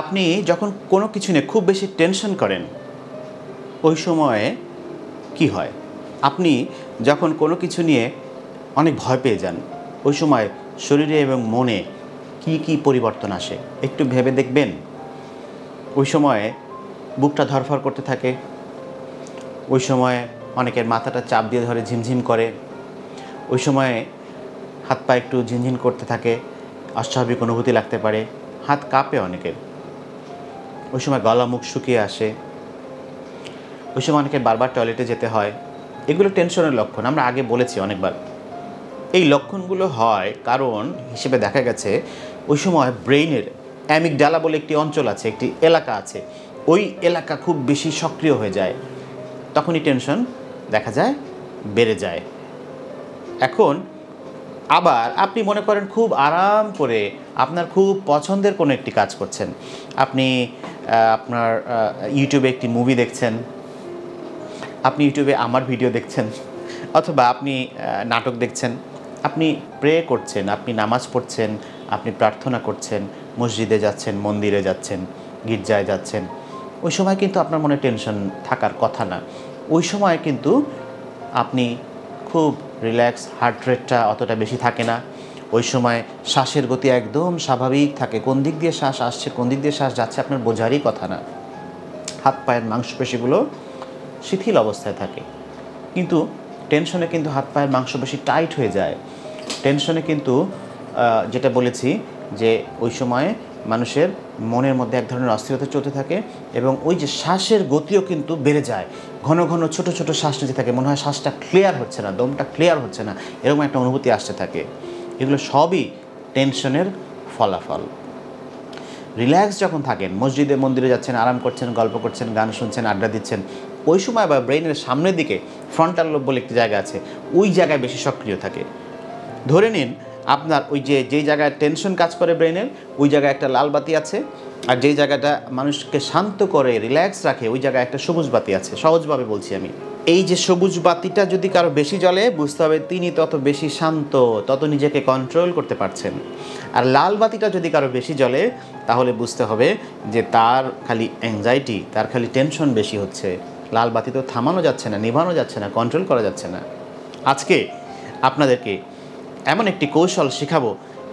আপনি যখন কোনো কিছু নিয়ে খুব বেশি টেনশন করেন, ওই সময়ে কি হয়? আপনি যখন কোনো কিছু নিয়ে অনেক ভয় পেয়ে যান, ওই সময় শরীরে এবং মনে কি কি পরিবর্তন আসে? একটু ভেবে দেখবেন? ওই সময়ে বুকটা ধরফর করতে থাকে, ওই সময় অনেকের মাথাটা চাপ দিয়ে ধরে ঝিমঝিম করে, ওই সময়ে হাত পা একটু ঝিনঝিন করতে থাকে, অস্বাভাবিক অনুভূতি লাগতে পারে, হাত কাঁপে অনেকের। ওই সময় গলা মুখ শুকিয়ে আসে। ওই সময় অনেকের বারবার টয়লেটে যেতে হয়। এগুলো টেনশনের লক্ষণ, আমরা আগে বলেছি অনেকবার। এই লক্ষণগুলো হয় কারণ হিসেবে দেখা গেছে, ওই সময় ব্রেইনের অ্যামিকডালা বলে একটি অঞ্চল আছে, একটি এলাকা আছে। ওই এলাকা খুব বেশি সক্রিয় হয়ে যায়। তখনই টেনশন দেখা যায়, বেড়ে যায়। এখন আবার আপনি মনে করেন খুব আরাম করে আপনার খুব পছন্দের কোনো একটি কাজ করছেন। আপনি আপনার ইউটিউবে একটি মুভি দেখছেন। আপনি ইউটিউবে আমার ভিডিও দেখছেন। অথবা আপনি নাটক দেখছেন। আপনি প্রে করছেন, আপনি নামাজ পড়ছেন, আপনি প্রার্থনা করছেন, মসজিদে যাচ্ছেন, মন্দিরে যাচ্ছেন, গির্জায় যাচ্ছেন। ওই সময় কিন্তু আপনার মনে টেনশন থাকার কথা না। ওই সময় কিন্তু আপনি খুব রিল্যাক্স হার্ট রেটটা অতটা বেশি থাকে না। ওই সময় শ্বাসের গতি একদম স্বাভাবিক থাকে। কোন দিক দিয়ে শ্বাস আসছে, কোন দিক দিয়ে শ্বাস যাচ্ছে আপনার বোঝারই কথা না। হাত, পায়ের, মাংসপেশিগুলো শিথিল অবস্থায় থাকে। কিন্তু টেনশনে কিন্তু হাত, পায়ের, মাংসপেশি টাইট হয়ে যায়। টেনশনে কিন্তু যেটা বলেছি যে ওই সময়ে মানুষের মনের মধ্যে এক ধরনের অস্থিরতা চলতে থাকে এবং ওই যে শ্বাসের গতিও কিন্তু বেড়ে যায়। ঘন ঘন, ছোট ছোট শ্বাস নিতে থাকে। মনে হয় শ্বাসটা ক্লিয়ার হচ্ছে না, দমটা ক্লিয়ার হচ্ছে না, এরকম একটা অনুভূতি আসতে থাকে। এগুলো সবই টেনশনের ফলাফল। রিল্যাক্স যখন থাকেন, মসজিদে, মন্দিরে যাচ্ছেন, আরাম করছেন, গল্প করছেন, গান শুনছেন, আড্ডা দিচ্ছেন, ওই সময় আবার ব্রেইনের সামনের দিকে ফ্রন্টাল লোব বলে একটি জায়গা আছে, ওই জায়গায় বেশি সক্রিয় থাকে। ধরে নিন, আপনার ওই যে, যেই জায়গায় টেনশন কাজ করে ব্রেনের ওই জায়গায় একটা লাল বাতি আছে, আর যেই জায়গাটা মানুষকে শান্ত করে, রিল্যাক্স রাখে, ওই জায়গায় একটা সবুজ বাতি আছে। সহজভাবে বলছি আমি। এই যে সবুজ বাতিটা যদি কারও বেশি জ্বলে, বুঝতে হবে তিনি তত বেশি শান্ত, তত নিজেকে কন্ট্রোল করতে পারছেন। আর লাল বাতিটা যদি কারও বেশি জ্বলে, তাহলে বুঝতে হবে যে তার খালি অ্যাংজাইটি তার খালি টেনশন বেশি হচ্ছে। লাল বাতি তো থামানো যাচ্ছে না, নিভানো যাচ্ছে না কন্ট্রোল করা যাচ্ছে না। আজকে আপনাদেরকে এমন একটি কৌশল শেখাবো,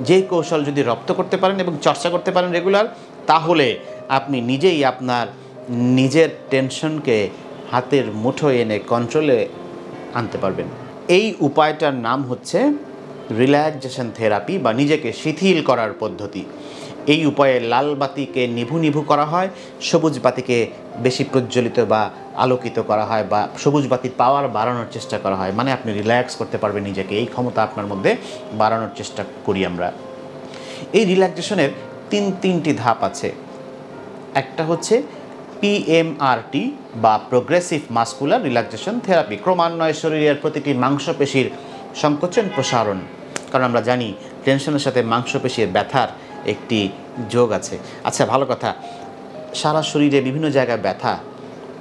যে কৌশল যদি রপ্ত করতে পারেন এবং চর্চা করতে পারেন রেগুলার, তাহলে আপনি নিজেই আপনার নিজের টেনশনকে হাতের মুঠোয় এনে কন্ট্রোলে আনতে পারবেন। এই উপায়টার নাম হচ্ছে রিল্যাক্সেশন থেরাপি বা নিজেকে শিথিল করার পদ্ধতি। এই উপায়ে লাল বাতিকে নিভু নিভু করা হয়, সবুজ বাতিকে বেশি প্রজ্বলিত বা আলোকিত করা হয় বা সবুজ বাতির পাওয়ার বাড়ানোর চেষ্টা করা হয়। মানে আপনি রিল্যাক্স করতে পারবেন নিজেকে। এই ক্ষমতা আপনার মধ্যে বাড়ানোর চেষ্টা করি আমরা। এই রিল্যাক্সেশনের তিন তিনটি ধাপ আছে। একটা হচ্ছে পিএমআরটি বা প্রোগ্রেসিভ মাস্কুলার রিল্যাক্সেশন থেরাপি ক্রমান্বয়ে শরীরের প্রতিটি মাংসপেশির সংকোচন প্রসারণ। কারণ আমরা জানি টেনশনের সাথে মাংসপেশির ব্যথার একটি যোগ আছে। আচ্ছা ভালো কথা। সারা শরীরে বিভিন্ন জায়গায় ব্যথা,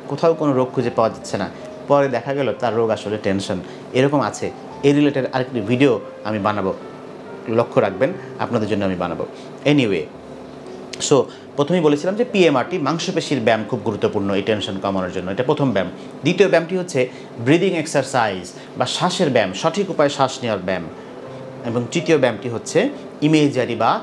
কোথাও কোনো রোগ খুঁজে পাওয়া যাচ্ছে না। পরে দেখা গেল তার রোগ আসলে টেনশন এরকম আছে। এই রিলেটেড আরেকটি ভিডিও আমি বানাবো। লক্ষ্য রাখবেন, আপনাদের জন্য আমি বানাবো। এনিওয়ে সো প্রথমেই বলেছিলাম যে পিএমআরটি মাংসপেশির ব্যায়াম খুব গুরুত্বপূর্ণ এই টেনশন কমানোর জন্য। এটা প্রথম ব্যায়াম। দ্বিতীয় ব্যায়ামটি হচ্ছে ব্রিদিং এক্সারসাইজ বা শ্বাসের ব্যায়াম, সঠিক উপায়ে শ্বাস নেওয়ার ব্যায়াম। এবং তৃতীয় ব্যায়ামটি হচ্ছে ইমেজারি বা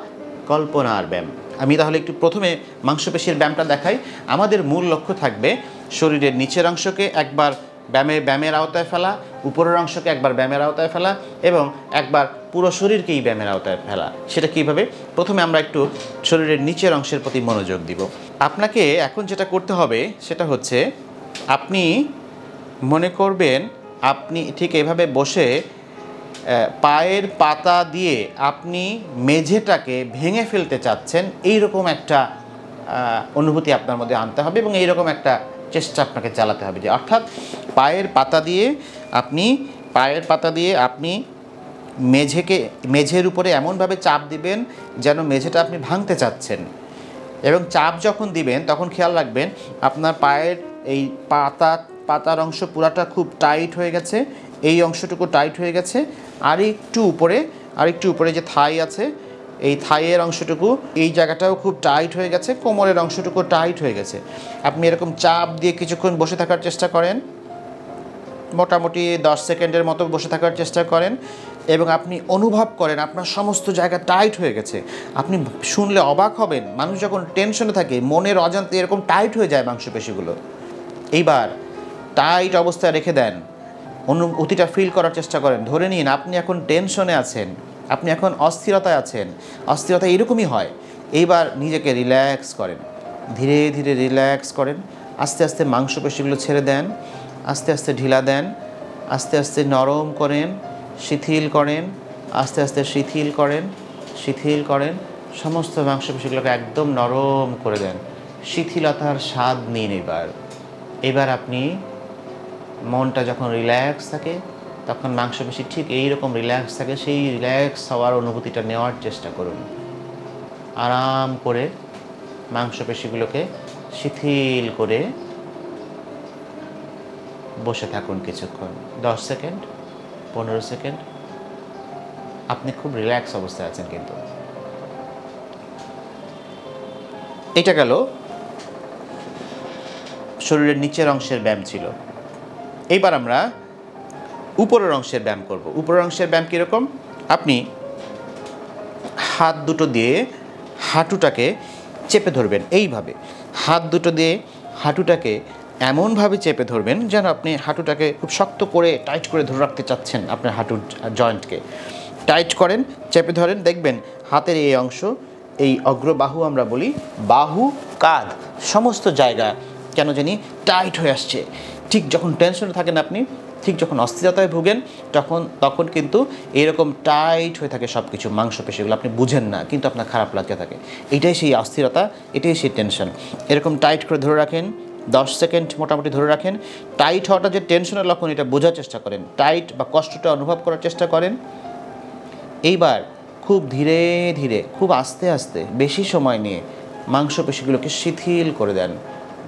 কল্পনার ব্যায়াম। আমি তাহলে একটু প্রথমে মাংসপেশির ব্যায়ামটা দেখাই। আমাদের মূল লক্ষ্য থাকবে শরীরের নিচের অংশকে একবার ব্যায়ামে ব্যায়ামের আওতায় ফেলা, উপরের অংশকে একবার ব্যায়ামের আওতায় ফেলা এবং একবার পুরো শরীরকেই ব্যায়ামের আওতায় ফেলা। সেটা কীভাবে? প্রথমে আমরা একটু শরীরের নিচের অংশের প্রতি মনোযোগ দিব। আপনাকে এখন যেটা করতে হবে, সেটা হচ্ছে আপনি মনে করবেন আপনি ঠিক এভাবে বসে পায়ের পাতা দিয়ে আপনি মেঝেটাকে ভেঙে ফেলতে চাচ্ছেন, এইরকম একটা অনুভূতি আপনার মধ্যে আনতে হবে এবং এইরকম একটা চেষ্টা আপনাকে চালাতে হবে যে, অর্থাৎ পায়ের পাতা দিয়ে আপনি, পায়ের পাতা দিয়ে আপনি মেঝেকে, মেঝের উপরে এমনভাবে চাপ দিবেন যেন মেঝেটা আপনি ভাঙতে চাচ্ছেন। এবং চাপ যখন দিবেন, তখন খেয়াল রাখবেন, আপনার পায়ের এই পাতা, পাতার অংশ পুরাটা খুব টাইট হয়ে গেছে, এই অংশটুকু টাইট হয়ে গেছে আর একটু উপরে আর একটু উপরে যে থাই আছে এই থাইয়ের অংশটুকু, এই জায়গাটাও খুব টাইট হয়ে গেছে, কোমরের অংশটুকু টাইট হয়ে গেছে। আপনি এরকম চাপ দিয়ে কিছুক্ষণ বসে থাকার চেষ্টা করেন, মোটামুটি দশ সেকেন্ডের মতো বসে থাকার চেষ্টা করেন, এবং আপনি অনুভব করেন আপনার সমস্ত জায়গা টাইট হয়ে গেছে। আপনি শুনলে অবাক হবেন, মানুষ যখন টেনশনে থাকে, মনের অজান্তে এরকম টাইট হয়ে যায় মাংসপেশিগুলো। এইবার টাইট অবস্থায় রেখে দেন অনুভূতিটা ফিল করার চেষ্টা করেন। ধরে নিন, আপনি এখন টেনশনে আছেন আপনি এখন অস্থিরতায় আছেন। অস্থিরতা এরকমই হয়। এইবার নিজেকে রিল্যাক্স করেন। ধীরে ধীরে রিল্যাক্স করেন। আস্তে আস্তে মাংসপেশিগুলো ছেড়ে দেন। আস্তে আস্তে ঢিলা দেন। আস্তে আস্তে নরম করেন। শিথিল করেন। আস্তে আস্তে শিথিল করেন। শিথিল করেন। সমস্ত মাংসপেশিগুলোকে একদম নরম করে দেন। শিথিলতার স্বাদ নিন এবার। এবার আপনি মনটা যখন রিল্যাক্স থাকে তখন মাংসপেশি ঠিক এই রকম রিল্যাক্স থাকে, সেই রিল্যাক্স হওয়ার অনুভূতিটা নেওয়ার চেষ্টা করুন। আরাম করে মাংসপেশিগুলোকে শিথিল করে বসে থাকুন কিছুক্ষণ। দশ সেকেন্ড, পনেরো সেকেন্ড। আপনি খুব রিল্যাক্স অবস্থায় আছেন কিন্তু। এটা গেল। শরীরের নিচের অংশের ব্যায়াম ছিল। এইবার আমরা উপরের অংশের ব্যায়াম করব। উপরের অংশের ব্যায়াম কীরকম? আপনি হাত দুটো দিয়ে হাঁটুটাকে চেপে ধরবেন এইভাবে। হাত দুটো দিয়ে হাঁটুটাকে এমনভাবে চেপে ধরবেন যেন আপনি হাঁটুটাকে খুব শক্ত করে টাইট করে ধরে রাখতে চাচ্ছেন আপনার হাঁটুর জয়েন্টকে। টাইট করেন, চেপে ধরেন, দেখবেন হাতের এই অংশ, এই অগ্রবাহু আমরা বলি বাহু, কাঁধ, সমস্ত জায়গা কেন জানি টাইট হয়ে আসছে। ঠিক যখন টেনশনে থাকেন আপনি ঠিক যখন অস্থিরতায় ভুগেন, তখন তখন কিন্তু এরকম টাইট হয়ে থাকে সব কিছু মাংসপেশিগুলো। আপনি বুঝেন না, কিন্তু আপনার খারাপ লাগতে থাকে। এটাই সেই অস্থিরতা, এটাই সেই টেনশন এরকম টাইট করে ধরে রাখেন, দশ সেকেন্ড মোটামুটি ধরে রাখেন। টাইট হওয়াটা যে টেনশনের লক্ষণ, এটা বোঝার চেষ্টা করেন। টাইট বা কষ্টটা অনুভব করার চেষ্টা করেন। এইবার খুব ধীরে ধীরে, খুব আস্তে আস্তে বেশি সময় নিয়ে মাংসপেশিগুলোকে শিথিল করে দেন।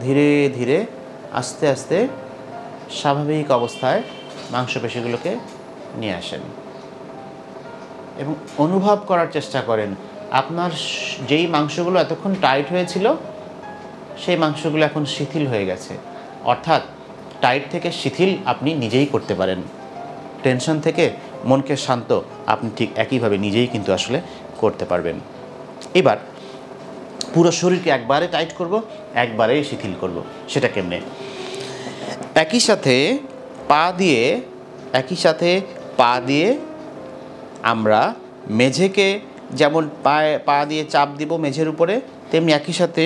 ধীরে ধীরে, আস্তে আস্তে স্বাভাবিক অবস্থায় মাংসপেশিগুলোকে নিয়ে আসেন। এবং অনুভব করার চেষ্টা করেন, আপনার যেই মাংসগুলো এতক্ষণ টাইট হয়েছিল, সেই মাংসগুলো এখন শিথিল হয়ে গেছে। অর্থাৎ টাইট থেকে শিথিল আপনি নিজেই করতে পারেন। টেনশন থেকে মনকে শান্ত, আপনি ঠিক একইভাবে নিজেই কিন্তু আসলে করতে পারবেন। এবার পুরো শরীরকে একবারে টাইট করব, একবারেই শিথিল করব, সেটা কেমনে? একই সাথে পা দিয়ে, একই সাথে পা দিয়ে আমরা মেঝেকে যেমন পায়ে, পা দিয়ে চাপ দিব মেঝের উপরে, তেমনি একই সাথে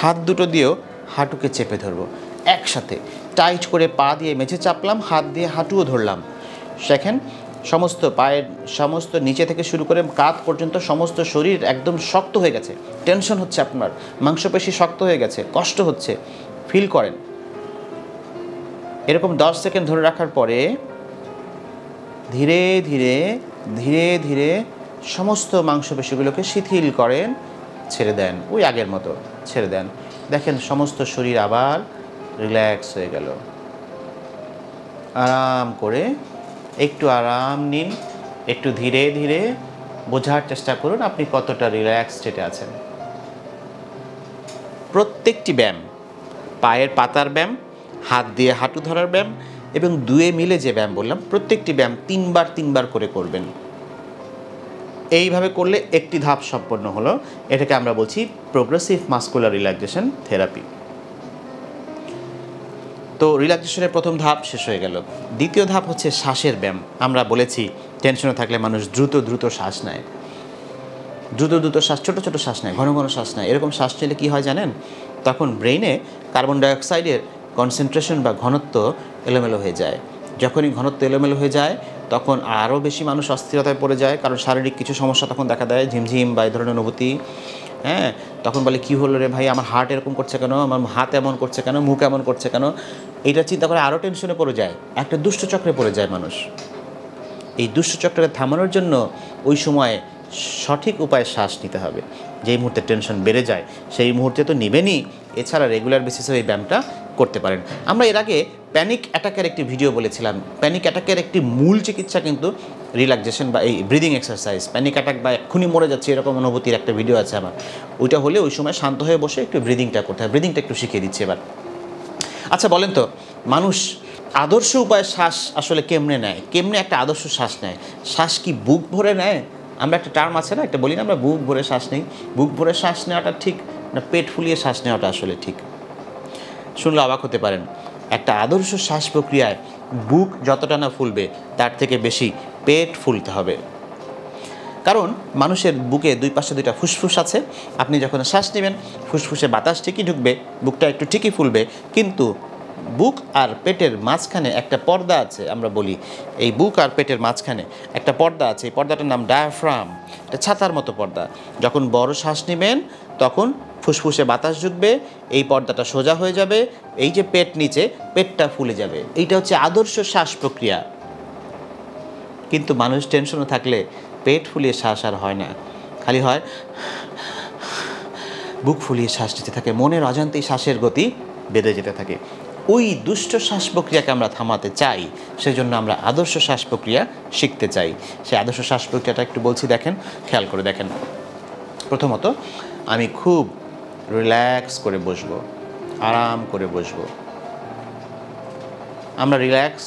হাত দুটো দিয়েও হাঁটুকে চেপে ধরবো। একসাথে টাইট করে পা দিয়ে মেঝে চাপলাম, হাত দিয়ে হাঁটুও ধরলাম। সেখান সমস্ত পায়ের সমস্ত নিচে থেকে শুরু করে কাঁধ পর্যন্ত সমস্ত শরীর একদম শক্ত হয়ে গেছে। টেনশন হচ্ছে আপনার, মাংসপেশি শক্ত হয়ে গেছে, কষ্ট হচ্ছে। ফিল করেন। এরকম দশ সেকেন্ড ধরে রাখার পরে ধীরে ধীরে ধীরে ধীরে সমস্ত মাংসপেশিগুলোকে শিথিল করেন, ছেড়ে দেন। ওই আগের মতো ছেড়ে দেন। দেখেন সমস্ত শরীর আবার রিল্যাক্স হয়ে গেল। আরাম করে একটু আরাম নিন, একটু ধীরে ধীরে বোঝার চেষ্টা করুন আপনি কতটা রিল্যাক্স স্টেটে আছেন। প্রত্যেকটি ব্যায়াম, পায়ের পাতার ব্যায়াম হাত দিয়ে হাঁটু ধরার ব্যায়াম এবং দুয়ে মিলে যে ব্যায়াম বললাম, প্রত্যেকটি ব্যায়াম তিনবার তিনবার করে করবেন। এইভাবে করলে একটি ধাপ সম্পন্ন হলো। এটাকে আমরা বলছি প্রোগ্রেসিভ মাস্কুলার রিল্যাক্সেশন থেরাপি তো রিল্যাক্সেশনের প্রথম ধাপ শেষ হয়ে গেল। দ্বিতীয় ধাপ হচ্ছে শ্বাসের ব্যায়াম। আমরা বলেছি টেনশনে থাকলে মানুষ দ্রুত দ্রুত শ্বাস নেয়। দ্রুত দ্রুত শ্বাস, ছোটো ছোটো শ্বাস নেয়, ঘন ঘন শ্বাস নেয়। এরকম শ্বাস নিলে কী হয় জানেন? তখন ব্রেইনে কার্বন ডাইঅক্সাইডের কনসেন্ট্রেশন বা ঘনত্ব এলোমেলো হয়ে যায়। যখনই ঘনত্ব এলোমেলো হয়ে যায়, তখন আরও বেশি মানুষ অস্থিরতায় পড়ে যায়, কারণ শারীরিক কিছু সমস্যা তখন দেখা দেয়, ঝিমঝিম বা এই ধরনের অনুভূতি। হ্যাঁ তখন বলে, কী হলো রে ভাই? আমার হার্ট এরকম করছে কেন? আমার হাত এমন করছে কেন? মুখ এমন করছে কেন? এটা চিন্তা করে আরও টেনশনে পড়ে যায়, একটা দুষ্ট চক্রে পড়ে যায় মানুষ। এই দুষ্টচক্রকে থামানোর জন্য ওই সময় সঠিক উপায়ে শ্বাস নিতে হবে। যেই মুহূর্তে টেনশন বেড়ে যায়, সেই মুহূর্তে তো নেবেনই। এছাড়া রেগুলার বেসিসে এই ব্যায়ামটা করতে পারেন। আমরা এর আগে প্যানিক অ্যাটাকের একটি ভিডিও বলেছিলাম। প্যানিক অ্যাটাকের একটি মূল চিকিৎসা কিন্তু রিল্যাক্সেশন বা এই ব্রিদিং এক্সারসাইজ প্যানিক অ্যাটাক বা এক্ষুনি মরে যাচ্ছে এরকম অনুভূতির একটা ভিডিও আছে আমার। ওইটা হলে ওই সময় শান্ত হয়ে বসে একটু ব্রিদিংটা করতে হয়। ব্রিদিংটা একটু শিখিয়ে দিচ্ছি এবার। আচ্ছা বলেন তো, মানুষ আদর্শ উপায়ে শ্বাস আসলে কেমনে নেয়? কেমনে একটা আদর্শ শ্বাস নেয়? শ্বাস কি বুক ভরে নেয়? আমরা একটা টার্ম আছে না, একটা বলি না আমরা বুক ভরে শ্বাস নেই। বুক ভরে শ্বাস নেওয়াটা ঠিক না পেট ফুলিয়ে শ্বাস নেওয়াটা আসলে ঠিক? শুনলে অবাক হতে পারেন। একটা আদর্শ শ্বাস প্রক্রিয়ায় বুক যতটা না ফুলবে, তার থেকে বেশি পেট ফুলতে হবে। কারণ মানুষের বুকে দুই পাশে দুইটা ফুসফুস আছে। আপনি যখন শ্বাস নেবেন, ফুসফুসে বাতাস ঠিকই ঢুকবে, বুকটা একটু ঠিকই ফুলবে, কিন্তু বুক আর পেটের মাঝখানে একটা পর্দা আছে, আমরা বলি। এই বুক আর পেটের মাঝখানে একটা পর্দা আছে, এই পর্দাটার নাম ডায়াফ্রাম এটা ছাতার মতো পর্দা। যখন বড় শ্বাস নেবেন, তখন ফুসফুসে বাতাস ঢুকবে এই পর্দাটা সোজা হয়ে যাবে, এই যে পেট নিচে, পেটটা ফুলে যাবে। এইটা হচ্ছে আদর্শ শ্বাস প্রক্রিয়া। কিন্তু মানুষ টেনশনে থাকলে পেট ফুলিয়ে শ্বাস আর হয় না। খালি হয় বুক ফুলিয়ে শ্বাস নিতে থাকে, মনের অজান্তেই শ্বাসের গতি বেড়ে যেতে থাকে। ওই দুষ্ট শ্বাস প্রক্রিয়াকে আমরা থামাতে চাই, সেজন্য আমরা আদর্শ শ্বাস প্রক্রিয়া শিখতে চাই। সেই আদর্শ শ্বাস প্রক্রিয়াটা একটু বলছি, দেখেন, খেয়াল করে দেখেন। প্রথমত, আমি খুব রিল্যাক্স করে বসবো, আরাম করে বসবো। আমরা রিল্যাক্স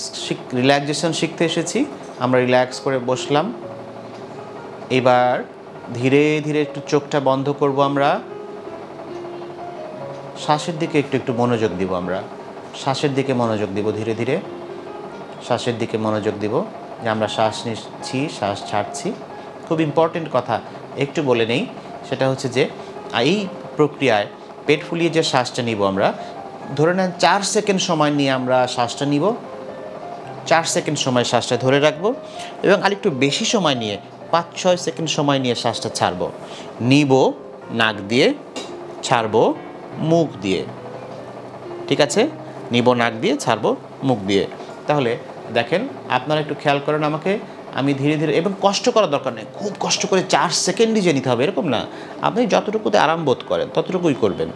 রিল্যাক্সেশন শিখতে এসেছি, আমরা রিল্যাক্স করে বসলাম। এবার ধীরে ধীরে একটু চোখটা বন্ধ করব আমরা। শ্বাসের দিকে একটু একটু মনোযোগ দিব আমরা। শ্বাসের দিকে মনোযোগ দিব ধীরে ধীরে। শ্বাসের দিকে মনোযোগ দিব যে আমরা শ্বাস নিচ্ছি, শ্বাস ছাড়ছি। খুব ইম্পর্টেন্ট কথা, একটু বলে নেই। সেটা হচ্ছে যে, এই প্রক্রিয়ায় পেট ফুলিয়ে যে শ্বাসটা নিব আমরা, ধরে নেন চার সেকেন্ড সময় নিয়ে আমরা শ্বাসটা নিব। চার সেকেন্ড সময় শ্বাসটা ধরে রাখব এবং আরেকটু বেশি সময় নিয়ে, পাঁচ, ছয় সেকেন্ড সময় নিয়ে শ্বাসটা ছাড়বো। নিব, নাক দিয়ে, ছাড়বো, মুখ দিয়ে। ঠিক আছে? নিব, নাক দিয়ে, ছাড়বো, মুখ দিয়ে। তাহলে দেখেন, আপনারা একটু খেয়াল করেন আমাকে আমি ধীরে ধীরে, এবং কষ্ট করার দরকার নেই। খুব কষ্ট করে চার সেকেন্ডই যে নিতে হবে, এরকম না। আপনি যতটুকুতে আরাম বোধ করেন, ততটুকুই করবেন।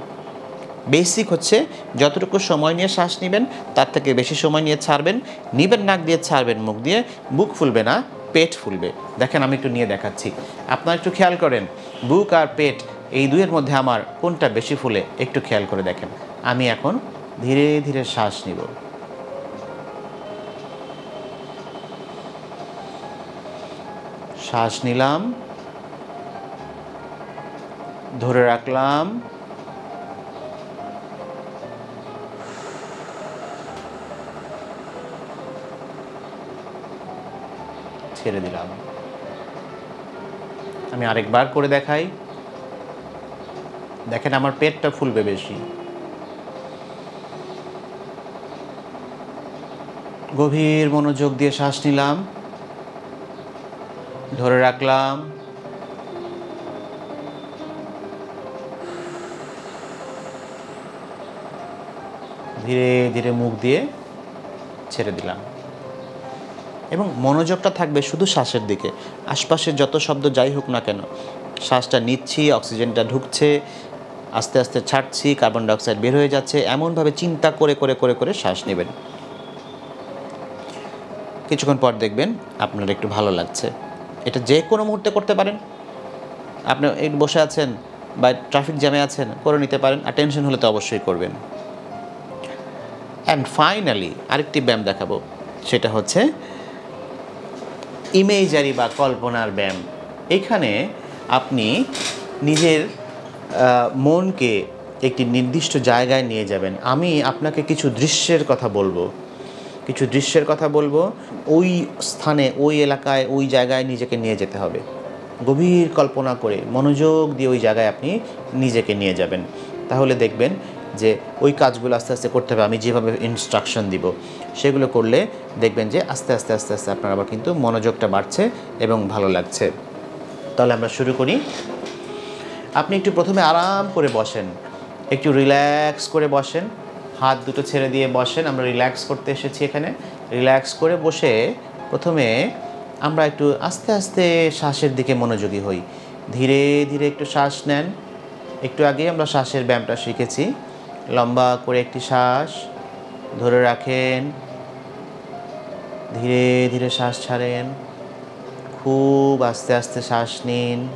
বেসিক হচ্ছে যতটুকু সময় নিয়ে শ্বাস নেবেন, তার থেকে বেশি সময় নিয়ে ছাড়বেন, নিবেন নাক দিয়ে ছাড়বেন, মুখ দিয়ে, বুক ফুলবে না, পেট ফুলবে। দেখেন আমি একটু নিয়ে দেখাচ্ছি। আপনারা একটু খেয়াল করেন, বুক আর পেট, এই দুইয়ের মধ্যে আমার কোনটা বেশি ফুলে, একটু খেয়াল করে দেখেন। আমি এখন ধীরে ধীরে শ্বাস নিব। শ্বাস নিলাম, ধরে রাখলাম। ছেড়ে দিলাম। আমি আরেকবার করে দেখাই। দেখেন আমার পেটটা ফুলবে বেশি। গভীর মনোযোগ দিয়ে শ্বাস নিলাম। ধরে রাখলাম। ধীরে ধীরে মুখ দিয়ে ছেড়ে দিলাম। এবং মনোযোগটা থাকবে শুধু শ্বাসের দিকে। আশপাশের যত শব্দ যাই হোক না কেন, শ্বাসটা নিচ্ছি, অক্সিজেনটা ঢুকছে, আস্তে আস্তে ছাড়ছি, কার্বন ডাইঅক্সাইড বের হয়ে যাচ্ছে, এমনভাবে চিন্তা করে করে করে করে শ্বাস নেবেন। কিছুক্ষণ পর দেখবেন আপনার একটু ভালো লাগছে। এটা যে কোনো মুহূর্তে করতে পারেন। আপনি বসে আছেন বা ট্রাফিক জ্যামে আছেন, করে নিতে পারেন আর টেনশন হলে তো অবশ্যই করবেন। অ্যান্ড ফাইনালি আরেকটি ব্যায়াম দেখাবো। সেটা হচ্ছে ইমেজারি বা কল্পনার ব্যায়াম। এখানে আপনি নিজের মনকে একটি নির্দিষ্ট জায়গায় নিয়ে যাবেন। আমি আপনাকে কিছু দৃশ্যের কথা বলব। কিছু দৃশ্যের কথা বলব। ওই স্থানে, ওই এলাকায়, ওই জায়গায় নিজেকে নিয়ে যেতে হবে। গভীর কল্পনা করে, মনোযোগ দিয়ে ওই জায়গায় আপনি নিজেকে নিয়ে যাবেন। তাহলে দেখবেন যে ওই কাজগুলো আস্তে আস্তে করতে হবে। আমি যেভাবে ইনস্ট্রাকশন দিব, সেগুলো করলে দেখবেন যে আস্তে আস্তে আস্তে আস্তে আপনার আবার কিন্তু মনোযোগটা বাড়ছে এবং ভালো লাগছে। তাহলে আমরা শুরু করি। আপনি একটু প্রথমে আরাম করে বসেন। একটু রিল্যাক্স করে বসেন। হাত দুটো ছেড়ে দিয়ে বসেন, আমরা রিল্যাক্স করতে এসেছি এখানে। রিল্যাক্স করে বসে প্রথমে আমরা একটু আস্তে আস্তে শ্বাসের দিকে মনোযোগী হই। ধীরে ধীরে একটু শ্বাস নেন। একটু আগে আমরা শ্বাসের ব্যায়ামটা শিখেছি। লম্বা করে একটি শ্বাস ধরে রাখেন। ধীরে ধীরে শ্বাস ছাড়েন। খুব আস্তে আস্তে শ্বাস নিন।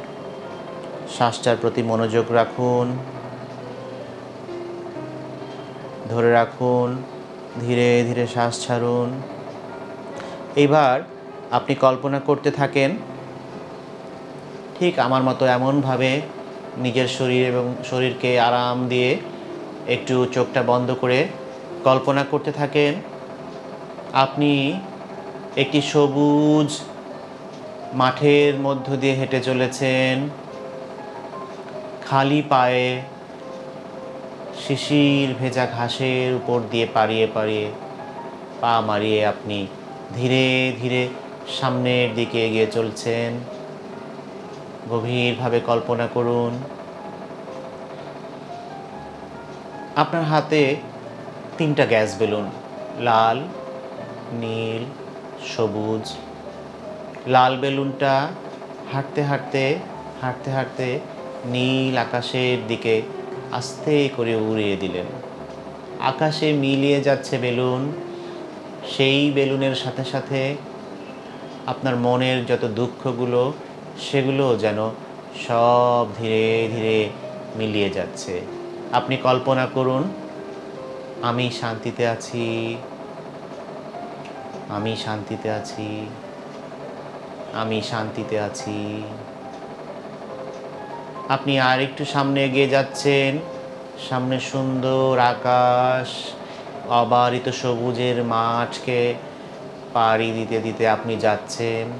শ্বাসটার প্রতি মনোযোগ রাখুন। ধরে রাখুন, ধীরে ধীরে শ্বাস ছাড়ুন। এবার আপনি কল্পনা করতে থাকেন, ঠিক আমার মতো এমনভাবে নিজের শরীর এবং শরীরকে আরাম দিয়ে একটু চোখটা বন্ধ করে কল্পনা করতে থাকেন, আপনি একটি সবুজ মাঠের মধ্য দিয়ে হেঁটে চলেছেন, খালি পায়ে শিশির ভেজা ঘাসের উপর দিয়ে পাড়িয়ে পাড়িয়ে পা মারিয়ে আপনি ধীরে ধীরে সামনের দিকে এগিয়ে চলছেন। গভীরভাবে কল্পনা করুন, আপনার হাতে তিনটা গ্যাস বেলুন, লাল, নীল, সবুজ। লাল বেলুনটা হাঁটতে হাঁটতে হাঁটতে হাঁটতে নীল আকাশের দিকে আস্তে করে উড়িয়ে দিলেন। আকাশে মিলিয়ে যাচ্ছে বেলুন। সেই বেলুনের সাথে সাথে আপনার মনের যত দুঃখগুলো সেগুলো যেন সব ধীরে ধীরে মিলিয়ে যাচ্ছে। আপনি কল্পনা করুন, আমি শান্তিতে আছি, আমি শান্তিতে আছি, আমি শান্তিতে আছি। আপনি আর একটু সামনে এগিয়ে যাচ্ছেন। সামনে সুন্দর আকাশ, অবারিত সবুজের মাঠকে পাড়ি দিতে দিতে আপনি যাচ্ছেন।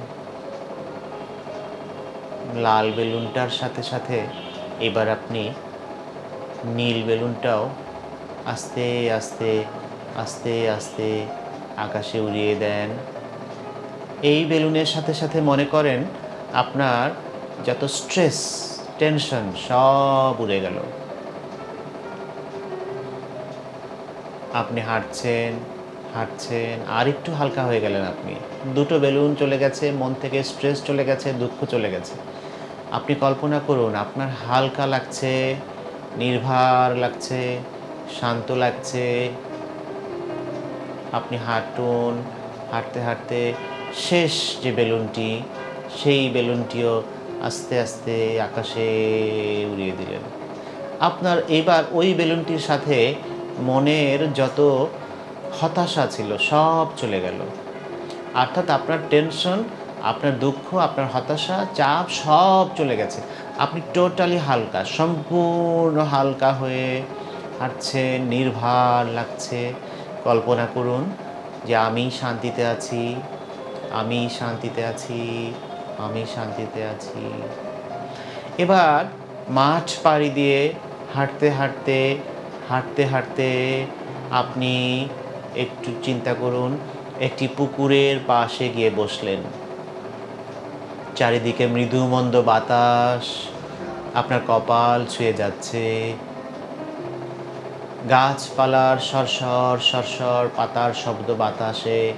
লাল বেলুনটার সাথে সাথে এবার আপনি নীল বেলুনটাও আস্তে আস্তে আস্তে আস্তে আকাশে উড়িয়ে দেন। এই বেলুনের সাথে সাথে মনে করেন আপনার যত স্ট্রেস টেনশন সব উড়ে গেল। আপনি হাঁটছেন হাঁটছেন, আর একটু হালকা হয়ে গেলেন আপনি। দুটো বেলুন চলে গেছে, মন থেকে স্ট্রেস চলে গেছে, দুঃখ চলে গেছে। আপনি কল্পনা করুন, আপনার হালকা লাগছে, নির্ভার লাগছে, শান্ত লাগছে। আপনি হাঁটুন, হাঁটতে হাঁটতে শেষ যে বেলুনটি, সেই বেলুনটিও আস্তে আস্তে আকাশে উড়িয়ে দিলেন। আপনার এবার ওই বেলুনটির সাথে মনের যত হতাশা ছিল সব চলে গেল। অর্থাৎ আপনার টেনশন, আপনার দুঃখ, আপনার হতাশা, চাপ সব চলে গেছে। আপনি টোটালি হালকা, সম্পূর্ণ হালকা হয়ে হাঁটছেন নির্ভার লাগছে। কল্পনা করুন যে আমি শান্তিতে আছি, আমি শান্তিতে আছি। আমি শান্তিতে আছি। এবার মাঠ পাড়ি দিয়ে হাঁটতে হাঁটতে হাঁটতে হাঁটতে আপনি একটু চিন্তা করুন, একটি পুকুরের পাশে গিয়ে বসলেন। চারিদিকে মৃদুমন্দ বাতাস, আপনার কপাল ছুঁয়ে যাচ্ছে। গাছপালার সরসর সরসর পাতার শব্দ বাতাসে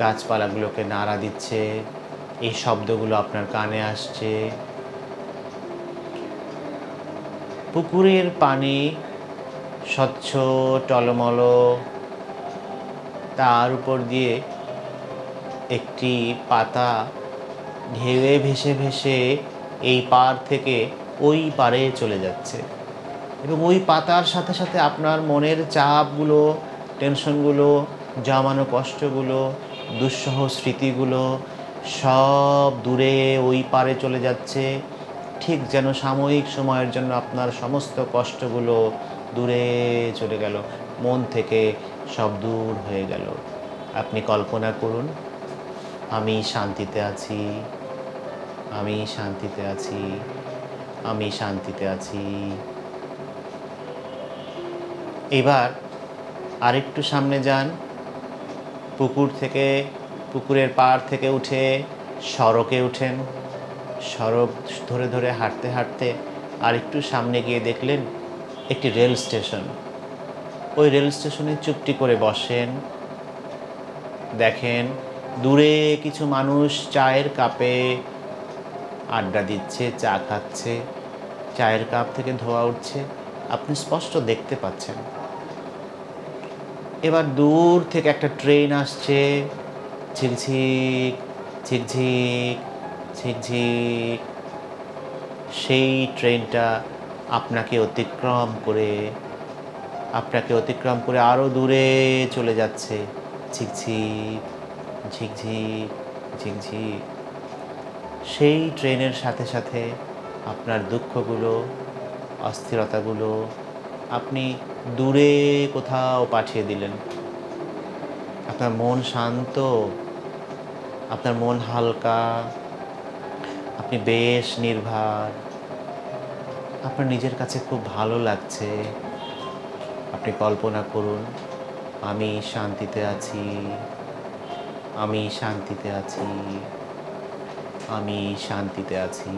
গাছপালাগুলোকে নাড়া দিচ্ছে। এই শব্দগুলো আপনার কানে আসছে। পুকুরের পানি স্বচ্ছ, টলমল, তার উপর দিয়ে একটি পাতা ঢেউয়ে ভেসে ভেসে এই পার থেকে ওই পারে চলে যাচ্ছে। এবং ওই পাতার সাথে সাথে আপনার মনের চাপগুলো, টেনশনগুলো, জমানো কষ্টগুলো, দুঃসহ স্মৃতিগুলো সব দূরে ওই পারে চলে যাচ্ছে। ঠিক যেন সাময়িক সময়ের জন্য আপনার সমস্ত কষ্টগুলো দূরে চলে গেল। মন থেকে সব দূর হয়ে গেল। আপনি কল্পনা করুন, আমি শান্তিতে আছি, আমি শান্তিতে আছি, আমি শান্তিতে আছি। এবার আরেকটু সামনে যান, পুকুর থেকে পুকুরের পাড় থেকে উঠে সড়কে উঠেন। সড়ক ধরে ধরে হাঁটতে হাঁটতে আরেকটু সামনে গিয়ে দেখলেন একটি রেল স্টেশন। ওই রেল স্টেশনে চুপটি করে বসেন। দেখেন দূরে কিছু মানুষ চায়ের কাপে আড্ডা দিচ্ছে, চা খাচ্ছে। চায়ের কাপ থেকে ধোয়া উঠছে। আপনি স্পষ্ট দেখতে পাচ্ছেন। এবার দূর থেকে একটা ট্রেন আসছে। ঝিকঝিক ঝিকঝিক ঝিকঝিক সেই ট্রেনটা আপনাকে অতিক্রম করে, আপনাকে অতিক্রম করে আরও দূরে চলে যাচ্ছে। ঝিকঝিক ঝিকঝিক ঝিকঝিক সেই ট্রেনের সাথে সাথে আপনার দুঃখগুলো, অস্থিরতাগুলো আপনি দূরে কোথাও পাঠিয়ে দিলেন। আপনার মন শান্ত, আপনার মন হালকা, আপনি বেশ নির্ভার, আপনার নিজের কাছে খুব ভালো লাগছে। আপনি কল্পনা করুন, আমি শান্তিতে আছি, আমি শান্তিতে আছি, আমি শান্তিতে আছি।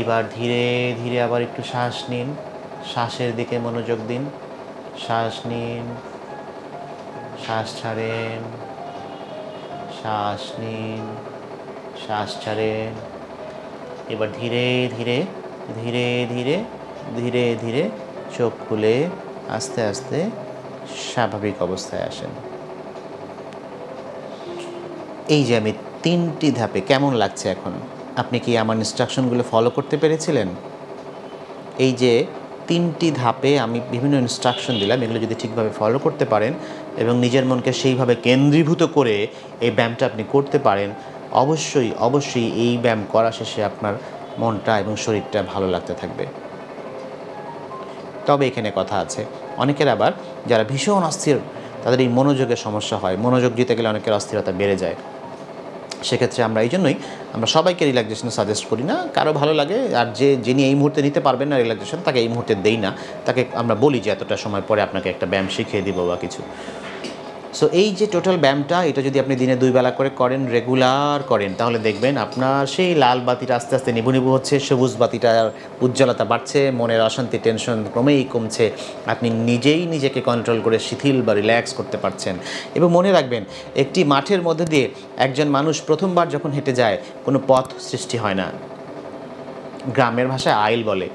এবার ধীরে ধীরে আবার একটু শ্বাস নিন, শ্বাসের দিকে মনোযোগ দিন, শ্বাস নিন। শ্বাস ছাড়েন, শ্বাস নিন, শ্বাস ছাড়েন। এবার ধীরে ধীরে ধীরে ধীরে ধীরে ধীরে চোখ খুলে আস্তে আস্তে স্বাভাবিক অবস্থায় আসেন। এই যে আমি তিনটি ধাপে কেমন লাগছে এখন? আপনি কি আমার ইনস্ট্রাকশনগুলো ফলো করতে পেরেছিলেন? এই যে তিনটি ধাপে আমি বিভিন্ন ইনস্ট্রাকশন দিলাম। এগুলো যদি ঠিকভাবে ফলো করতে পারেন এবং নিজের মনকে সেইভাবে কেন্দ্রীভূত করে এই ব্যায়ামটা আপনি করতে পারেন, অবশ্যই অবশ্যই এই ব্যায়াম করা শেষে আপনার মনটা এবং শরীরটা ভালো লাগতে থাকবে। তবে এখানে কথা আছে, অনেকের আবার যারা ভীষণ অস্থির, তাদের এই মনোযোগের সমস্যা হয়। মনোযোগ দিতে গেলে অনেকের অস্থিরতা বেড়ে যায়। সেক্ষেত্রে আমরা এই জন্যই আমরা সবাইকে রিল্যাক্সেশন সাজেস্ট করি না। কারও ভালো লাগে আর যে, যিনি এই মুহূর্তে নিতে পারবেন না রিল্যাক্সেশন তাকে এই মুহূর্তে দেই না। তাকে আমরা বলি যে, এতটা সময় পরে আপনাকে একটা ব্যায়াম শিখিয়ে দিব বা কিছু। সো এই যে টোটাল ব্যায়ামটা, এটা যদি আপনি দিনে দুই বেলা করে করেন রেগুলার করেন, তাহলে দেখবেন আপনার সেই লাল বাতিটা আস্তে আস্তে নিভু নিভু হচ্ছে, সবুজ বাতিটার উজ্জ্বলতা বাড়ছে, মনের অশান্তি টেনশন ক্রমেই কমছে। আপনি নিজেই নিজেকে কন্ট্রোল করে শিথিল বা রিল্যাক্স করতে পারছেন। এবং মনে রাখবেন, একটি মাঠের মধ্যে দিয়ে একজন মানুষ প্রথমবার যখন হেঁটে যায়, কোনো পথ সৃষ্টি হয় না। গ্রামের ভাষায় আইল বলে।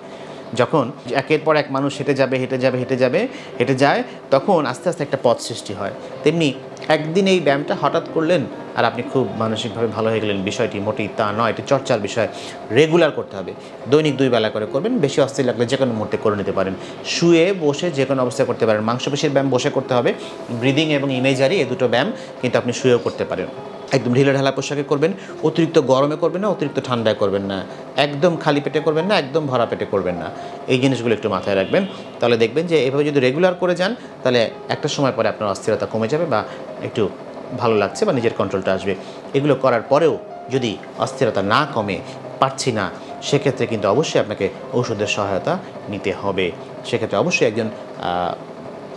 যখন একের পর এক মানুষ হেঁটে যাবে হেঁটে যাবে হেঁটে যাবে, হেঁটে যায়, তখন আস্তে আস্তে একটা পথ সৃষ্টি হয়। তেমনি একদিন এই ব্যায়ামটা হঠাৎ করলেন আর আপনি খুব মানসিকভাবে ভালো হয়ে গেলেন। বিষয়টি মোটেই তা নয়, এটি চর্চার বিষয়। রেগুলার করতে হবে। দৈনিক দুই বেলা করে করবেন, বেশি অস্থির লাগলে যে কোনো মুহূর্তে করে নিতে পারেন। শুয়ে বসে যে কোনো অবস্থায় করতে পারেন। মাংসপেশির ব্যায়াম বসে করতে হবে। ব্রিদিং এবং ইমেজারি এই দুটো ব্যায়াম কিন্তু আপনি শুয়েও করতে পারেন। একদম ঢিলে ঢালা পোশাকে করবেন, অতিরিক্ত গরমে করবেন না, অতিরিক্ত ঠান্ডায় করবেন না। একদম খালি পেটে করবেন না, একদম ভরা পেটে করবেন না। এই জিনিসগুলো একটু মাথায় রাখবেন। তাহলে দেখবেন যে এভাবে যদি রেগুলার করে যান, তাহলে একটা সময় পরে আপনার অস্থিরতা কমে যাবে বা একটু ভালো লাগছে বা নিজের কন্ট্রোলটা আসবে। এগুলো করার পরেও যদি অস্থিরতা না কমে, পারছি না, সেক্ষেত্রে কিন্তু অবশ্যই আপনাকে ঔষধের সহায়তা নিতে হবে। সেক্ষেত্রে অবশ্যই একজন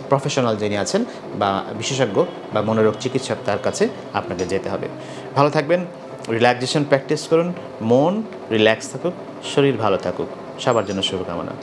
প্রফেশনাল যিনি আছেন বা বিশেষজ্ঞ বা মনোরোগ চিকিৎসক তার কাছে আপনাকে যেতে হবে। ভালো থাকবেন, রিল্যাক্সেশন প্র্যাকটিস করুন, মন রিল্যাক্স থাকুক, শরীর ভালো থাকুক। সবার জন্য শুভকামনা।